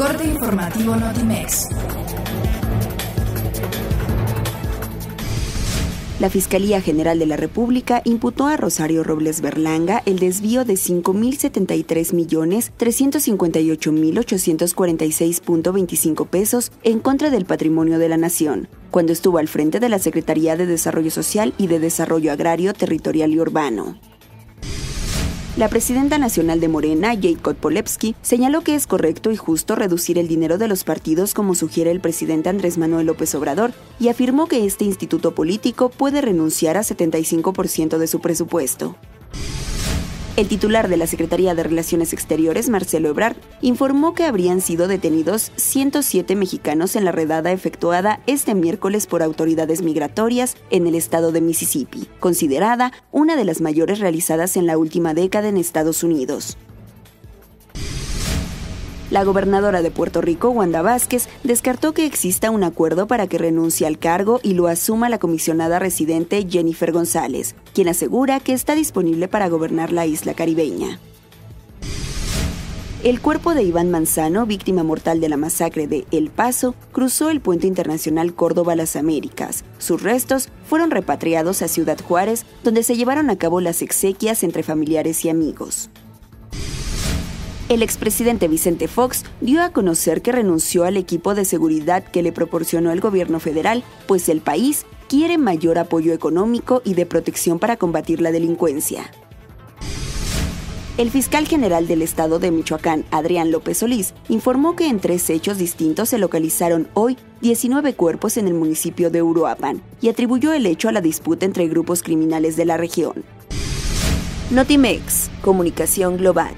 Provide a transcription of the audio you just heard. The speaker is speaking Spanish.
corte informativo Notimex. La Fiscalía General de la República imputó a Rosario Robles Berlanga el desvío de 5.073.358.846.25 pesos en contra del patrimonio de la nación, cuando estuvo al frente de la Secretaría de Desarrollo Social y de Desarrollo Agrario, Territorial y Urbano. La presidenta nacional de Morena, Jacob Polewski, señaló que es correcto y justo reducir el dinero de los partidos como sugiere el presidente Andrés Manuel López Obrador y afirmó que este instituto político puede renunciar a 75% de su presupuesto. El titular de la Secretaría de Relaciones Exteriores, Marcelo Ebrard, informó que habrían sido detenidos 107 mexicanos en la redada efectuada este miércoles por autoridades migratorias en el estado de Mississippi, considerada una de las mayores realizadas en la última década en Estados Unidos. La gobernadora de Puerto Rico, Wanda Vázquez, descartó que exista un acuerdo para que renuncie al cargo y lo asuma la comisionada residente Jennifer González, quien asegura que está disponible para gobernar la isla caribeña. El cuerpo de Iván Manzano, víctima mortal de la masacre de El Paso, cruzó el puente internacional Córdoba Las Américas. Sus restos fueron repatriados a Ciudad Juárez, donde se llevaron a cabo las exequias entre familiares y amigos el expresidente Vicente Fox dio a conocer que renunció al equipo de seguridad que le proporcionó el gobierno federal, pues el país quiere mayor apoyo económico y de protección para combatir la delincuencia. El fiscal general del estado de Michoacán, Adrián López Solís, informó que en tres hechos distintos se localizaron hoy 19 cuerpos en el municipio de Uruapan y atribuyó el hecho a la disputa entre grupos criminales de la región. Notimex, Comunicación Global.